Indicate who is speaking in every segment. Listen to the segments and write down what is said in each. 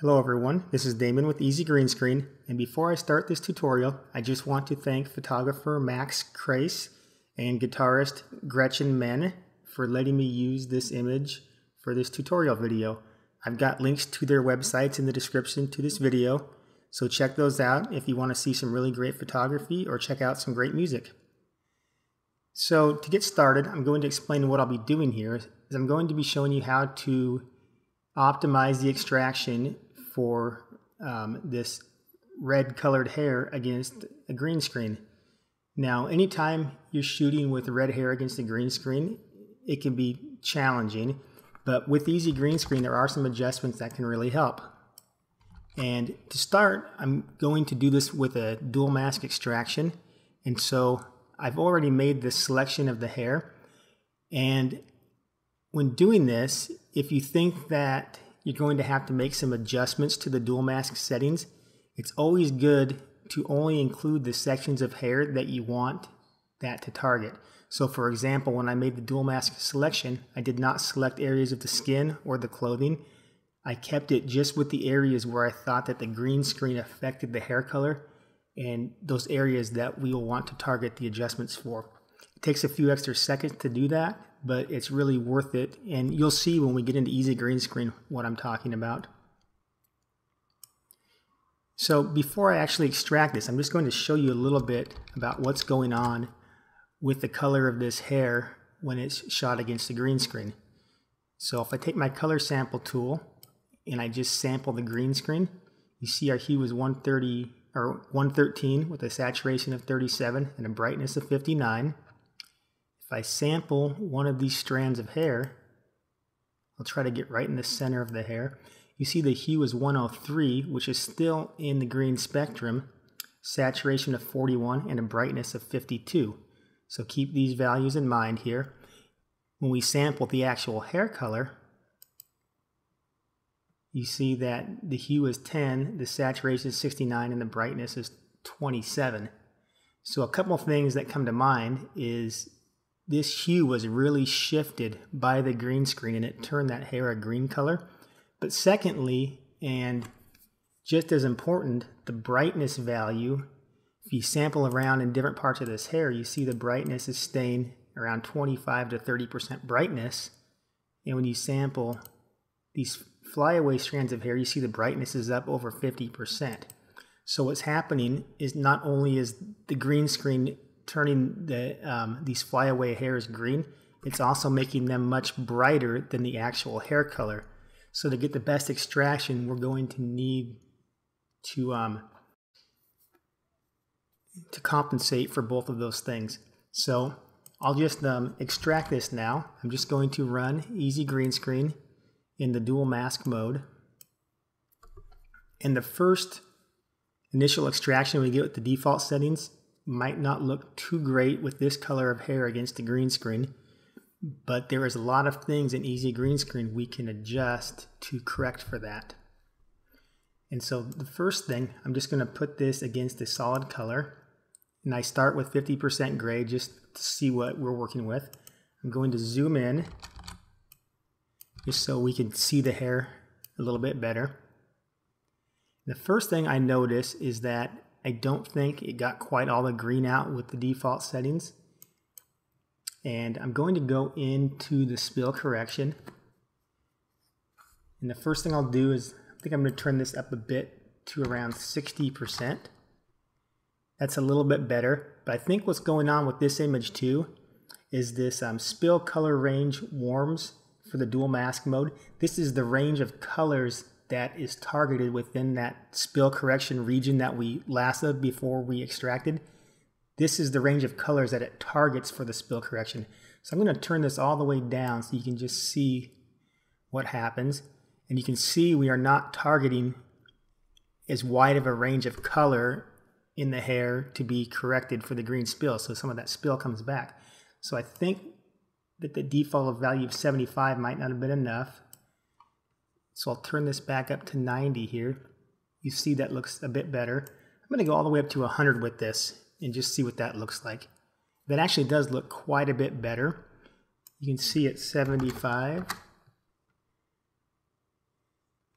Speaker 1: Hello everyone, this is Damon with Easy Green Screen, and before I start this tutorial, I just want to thank photographer Max Crace and guitarist Gretchen Menn for letting me use this image for this tutorial video. I've got links to their websites in the description to this video, so check those out if you want to see some really great photography or check out some great music. So to get started, I'm going to explain what I'll be doing here. I'm going to be showing you how to optimize the extraction for um, this red colored hair against a green screen. Now, anytime you're shooting with red hair against a green screen, it can be challenging, but with Easy Green Screen, there are some adjustments that can really help. And to start, I'm going to do this with a dual mask extraction. And so I've already made this selection of the hair. And when doing this, if you think that you're going to have to make some adjustments to the dual mask settings. It's always good to only include the sections of hair that you want that to target. So for example, when I made the dual mask selection, I did not select areas of the skin or the clothing. I kept it just with the areas where I thought that the green screen affected the hair color and those areas that we will want to target the adjustments for. It takes a few extra seconds to do that, but it's really worth it. And you'll see when we get into Easy Green Screen what I'm talking about. So before I actually extract this, I'm just going to show you a little bit about what's going on with the color of this hair when it's shot against the green screen. So if I take my color sample tool and I just sample the green screen, you see our hue is 130 or 113 with a saturation of 37 and a brightness of 59. If I sample one of these strands of hair, I'll try to get right in the center of the hair. You see the hue is 103, which is still in the green spectrum, saturation of 41, and a brightness of 52. So keep these values in mind here. When we sample the actual hair color, you see that the hue is 10, the saturation is 69, and the brightness is 27. So a couple of things that come to mind is this hue was really shifted by the green screen and it turned that hair a green color. But secondly, and just as important, the brightness value, if you sample around in different parts of this hair, you see the brightness is staying around 25 to 30% brightness. And when you sample these flyaway strands of hair, you see the brightness is up over 50%. So what's happening is not only is the green screen turning the um, these flyaway hairs green, it's also making them much brighter than the actual hair color. So to get the best extraction, we're going to need to um, to compensate for both of those things. So I'll just um, extract this now. I'm just going to run Easy Green Screen in the dual mask mode. And the first initial extraction we get with the default settings might not look too great with this color of hair against the green screen, but there is a lot of things in Easy Green Screen we can adjust to correct for that. And so the first thing, I'm just going to put this against a solid color. And I start with 50% gray just to see what we're working with. I'm going to zoom in just so we can see the hair a little bit better. The first thing I notice is that I don't think it got quite all the green out with the default settings. And I'm going to go into the spill correction. And the first thing I'll do is, I think I'm going to turn this up a bit to around 60%. That's a little bit better. But I think what's going on with this image too is this um, spill color range warms for the dual mask mode. This is the range of colors that is targeted within that spill correction region that we lassoed before we extracted. This is the range of colors that it targets for the spill correction. So I'm going to turn this all the way down so you can just see what happens. And you can see we are not targeting as wide of a range of color in the hair to be corrected for the green spill. So some of that spill comes back. So I think that the default of value of 75 might not have been enough. So I'll turn this back up to 90 here. You see that looks a bit better. I'm going to go all the way up to 100 with this and just see what that looks like. That actually does look quite a bit better. You can see at 75,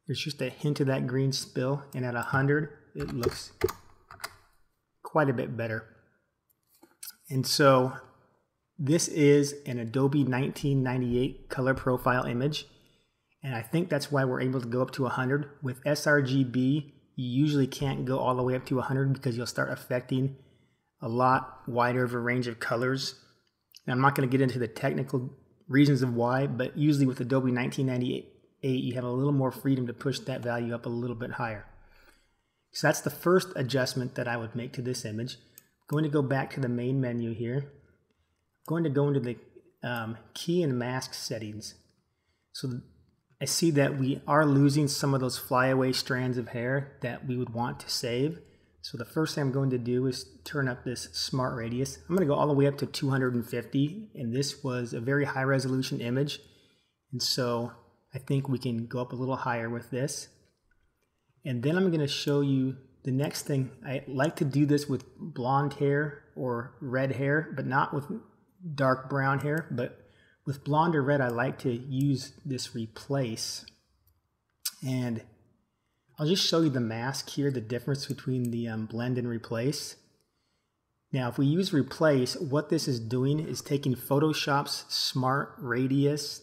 Speaker 1: there's just a hint of that green spill, and at 100, it looks quite a bit better. And so this is an Adobe 1998 color profile image. And I think that's why we're able to go up to 100. With sRGB, you usually can't go all the way up to 100 because you'll start affecting a lot wider of a range of colors. I'm not going to get into the technical reasons of why, but usually with Adobe 1998, you have a little more freedom to push that value up a little bit higher. So that's the first adjustment that I would make to this image. I'm going to go back to the main menu here. I'm going to go into the um, key and mask settings. So I see that we are losing some of those flyaway strands of hair that we would want to save. So the first thing I'm going to do is turn up this smart radius. I'm going to go all the way up to 250 and this was a very high resolution image. And so I think we can go up a little higher with this. And then I'm going to show you the next thing. I like to do this with blonde hair or red hair, but not with dark brown hair. But with blonde or red, I like to use this replace. And I'll just show you the mask here, the difference between the um, blend and replace. Now, if we use replace, what this is doing is taking Photoshop's smart radius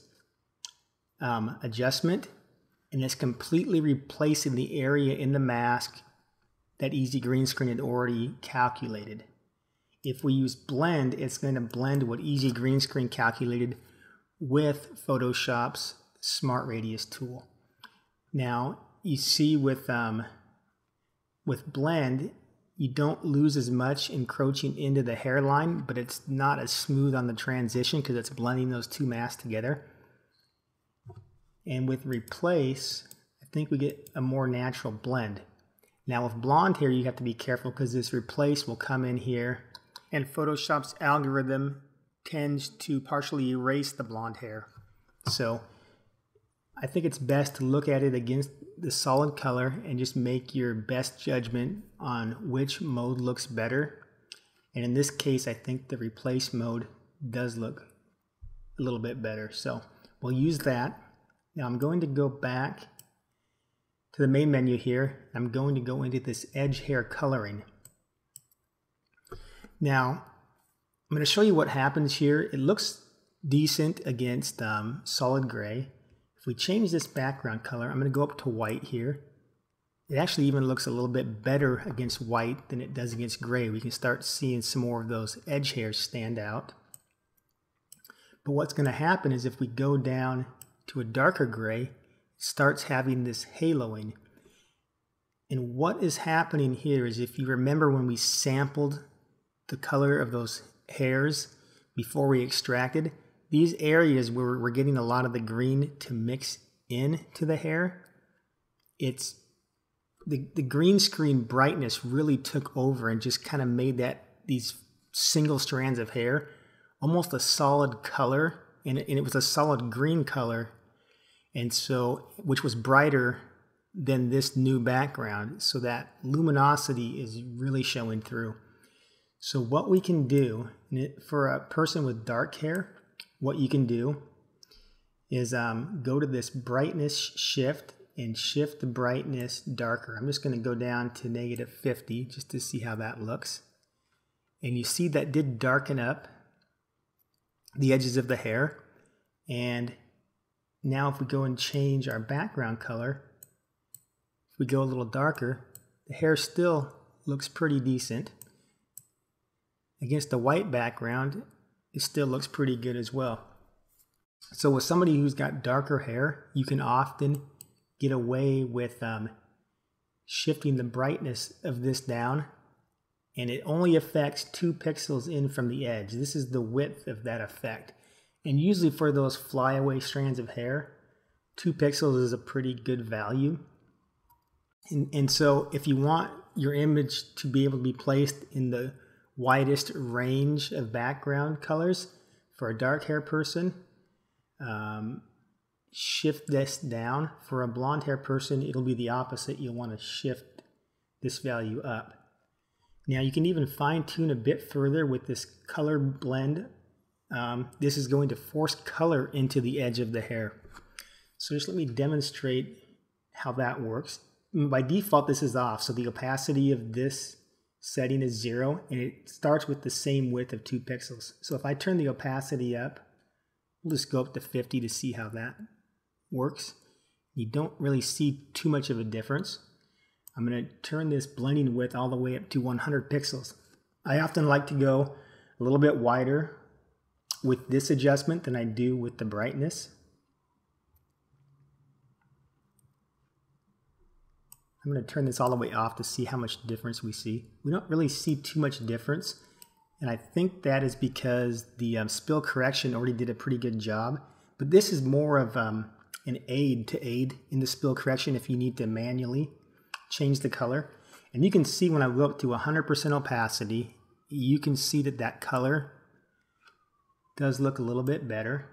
Speaker 1: um, adjustment and it's completely replacing the area in the mask that Easy Green Screen had already calculated. If we use blend, it's going to blend what Easy Green Screen calculated with Photoshop's Smart Radius tool. Now, you see with um, with blend, you don't lose as much encroaching into the hairline, but it's not as smooth on the transition because it's blending those two masks together. And with replace, I think we get a more natural blend. Now with blonde hair, you have to be careful because this replace will come in here and Photoshop's algorithm tends to partially erase the blonde hair. So I think it's best to look at it against the solid color and just make your best judgment on which mode looks better. And in this case, I think the replace mode does look a little bit better. So we'll use that. Now I'm going to go back to the main menu here. I'm going to go into this edge hair coloring. Now, I'm going to show you what happens here. It looks decent against um, solid gray If we change this background color, I'm going to go up to white here. It actually even looks a little bit better against white than it does against gray. We can start seeing some more of those edge hairs stand out. But what's going to happen is if we go down to a darker gray, it starts having this haloing. And what is happening here is if you remember when we sampled the color of those hairs before we extracted, these areas where we're getting a lot of the green to mix in to the hair, it's the, the green screen brightness really took over and just kind of made that these single strands of hair almost a solid color and it, and it was a solid green color. And so which was brighter than this new background. So that luminosity is really showing through so what we can do for a person with dark hair what you can do is um, go to this brightness shift and shift the brightness darker. I'm just going to go down to negative 50 just to see how that looks. And you see that did darken up the edges of the hair. And now if we go and change our background color, if we go a little darker, the hair still looks pretty decent. Against the white background, it still looks pretty good as well. So with somebody who's got darker hair, you can often get away with um, shifting the brightness of this down and it only affects two pixels in from the edge. This is the width of that effect. And usually for those flyaway strands of hair, two pixels is a pretty good value. And, and so if you want your image to be able to be placed in the widest range of background colors for a dark hair person. Um, shift this down. For a blonde hair person, it'll be the opposite. You'll want to shift this value up. Now you can even fine tune a bit further with this color blend. Um, this is going to force color into the edge of the hair. So just let me demonstrate how that works. By default, this is off, so the opacity of this setting is zero, and it starts with the same width of two pixels. So if I turn the opacity up, we'll just go up to 50 to see how that works. You don't really see too much of a difference. I'm going to turn this blending width all the way up to 100 pixels. I often like to go a little bit wider with this adjustment than I do with the brightness. I'm going to turn this all the way off to see how much difference we see. We don't really see too much difference. And I think that is because the um, spill correction already did a pretty good job. But this is more of um, an aid to aid in the spill correction if you need to manually change the color. And you can see when I go up to 100% opacity, you can see that that color does look a little bit better.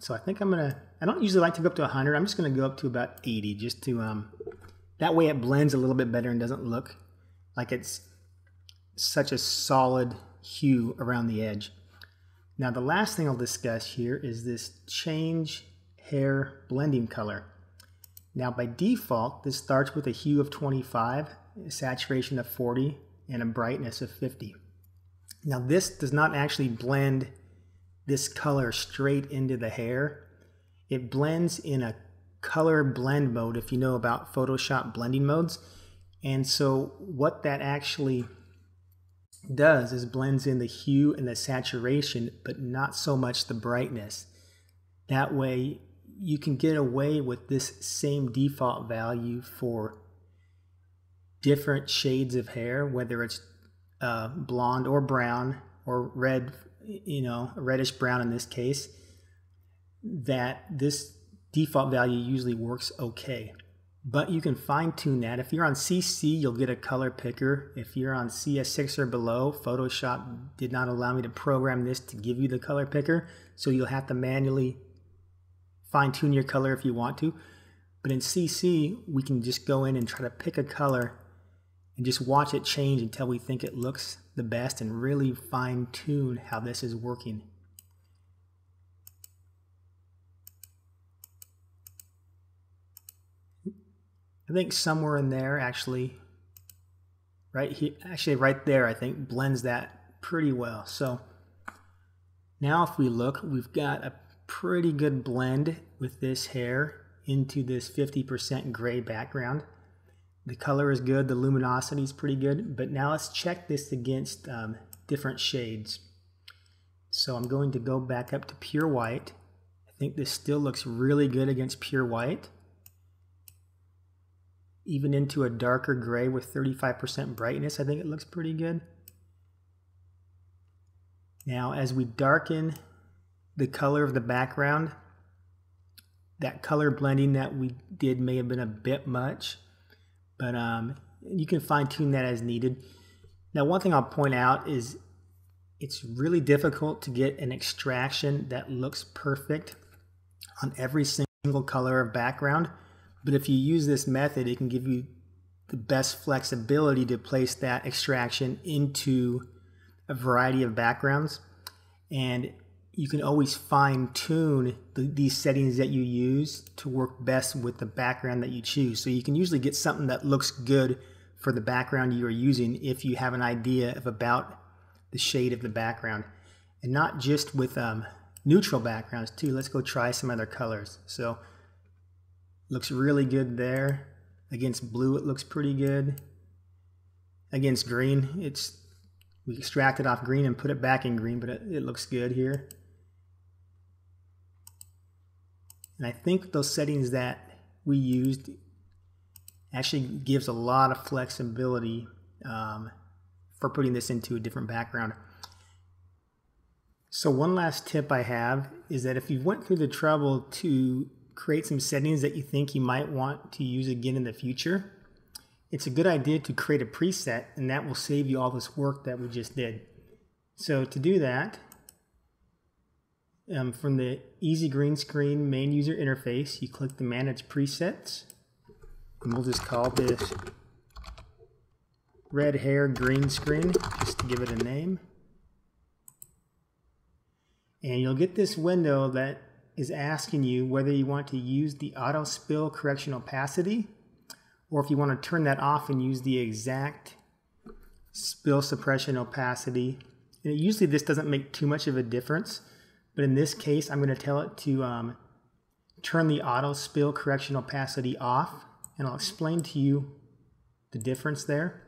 Speaker 1: So I think I'm gonna, I don't usually like to go up to 100, I'm just gonna go up to about 80 just to, um, that way it blends a little bit better and doesn't look like it's such a solid hue around the edge. Now the last thing I'll discuss here is this change hair blending color. Now by default, this starts with a hue of 25, a saturation of 40, and a brightness of 50. Now this does not actually blend this color straight into the hair. It blends in a color blend mode if you know about Photoshop blending modes. And so what that actually does is blends in the hue and the saturation, but not so much the brightness. That way you can get away with this same default value for different shades of hair, whether it's uh, blonde or brown or red, you know, reddish brown in this case, that this default value usually works okay. But you can fine tune that. If you're on CC, you'll get a color picker. If you're on CS6 or below, Photoshop did not allow me to program this to give you the color picker. So you'll have to manually fine tune your color if you want to. But in CC, we can just go in and try to pick a color and just watch it change until we think it looks the best and really fine tune how this is working. I think somewhere in there actually, right here, actually right there, I think blends that pretty well. So now if we look, we've got a pretty good blend with this hair into this 50% gray background. The color is good, the luminosity is pretty good, but now let's check this against um, different shades. So I'm going to go back up to pure white. I think this still looks really good against pure white even into a darker gray with 35% brightness, I think it looks pretty good. Now, as we darken the color of the background, that color blending that we did may have been a bit much, but um, you can fine tune that as needed. Now, one thing I'll point out is it's really difficult to get an extraction that looks perfect on every single color of background. But if you use this method, it can give you the best flexibility to place that extraction into a variety of backgrounds. And you can always fine tune the, these settings that you use to work best with the background that you choose. So you can usually get something that looks good for the background you are using if you have an idea of about the shade of the background. And not just with um, neutral backgrounds too. Let's go try some other colors. So Looks really good there. Against blue, it looks pretty good. Against green, it's we extracted off green and put it back in green, but it, it looks good here. And I think those settings that we used actually gives a lot of flexibility um, for putting this into a different background. So one last tip I have is that if you went through the trouble to create some settings that you think you might want to use again in the future, it's a good idea to create a preset and that will save you all this work that we just did. So to do that, um, from the Easy Green Screen main user interface, you click the Manage Presets, and we'll just call this Red Hair Green Screen, just to give it a name. And you'll get this window that is asking you whether you want to use the auto spill correction opacity or if you want to turn that off and use the exact spill suppression opacity. And usually this doesn't make too much of a difference, but in this case, I'm going to tell it to um, turn the auto spill correction opacity off, and I'll explain to you the difference there.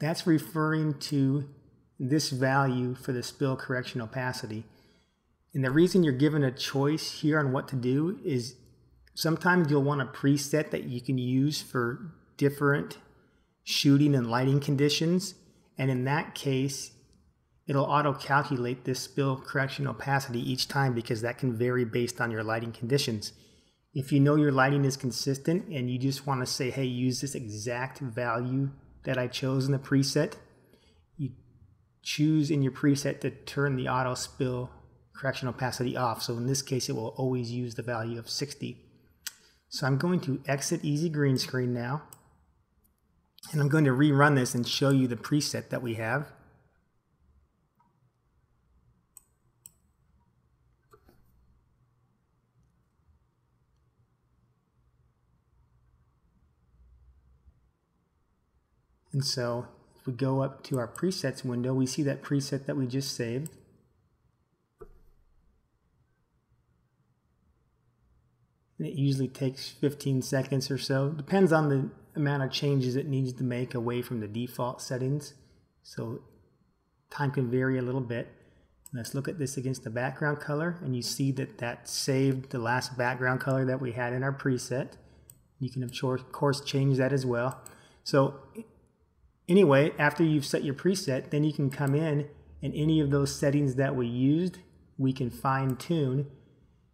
Speaker 1: That's referring to this value for the spill correction opacity. And the reason you're given a choice here on what to do is sometimes you'll want a preset that you can use for different shooting and lighting conditions. And in that case, it'll auto calculate this spill correction opacity each time because that can vary based on your lighting conditions. If you know your lighting is consistent and you just want to say, hey, use this exact value that I chose in the preset, you choose in your preset to turn the auto spill correction opacity off. So in this case, it will always use the value of 60. So I'm going to exit Easy Green Screen now. And I'm going to rerun this and show you the preset that we have. And so if we go up to our presets window, we see that preset that we just saved. It usually takes 15 seconds or so. Depends on the amount of changes it needs to make away from the default settings. So time can vary a little bit. Let's look at this against the background color and you see that that saved the last background color that we had in our preset. You can of course change that as well. So anyway, after you've set your preset, then you can come in and any of those settings that we used, we can fine tune.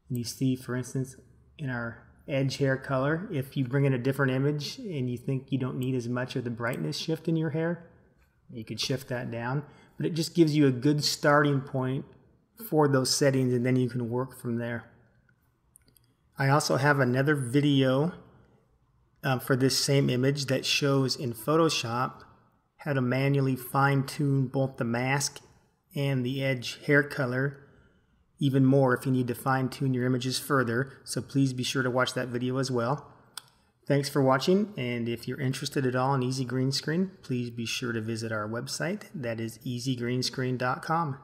Speaker 1: And you see, for instance, in our edge hair color. If you bring in a different image and you think you don't need as much of the brightness shift in your hair, you could shift that down. But it just gives you a good starting point for those settings and then you can work from there. I also have another video um, for this same image that shows in Photoshop how to manually fine tune both the mask and the edge hair color even more if you need to fine tune your images further, so please be sure to watch that video as well. Thanks for watching, and if you're interested at all in Easy Green Screen, please be sure to visit our website. That is easygreenscreen.com.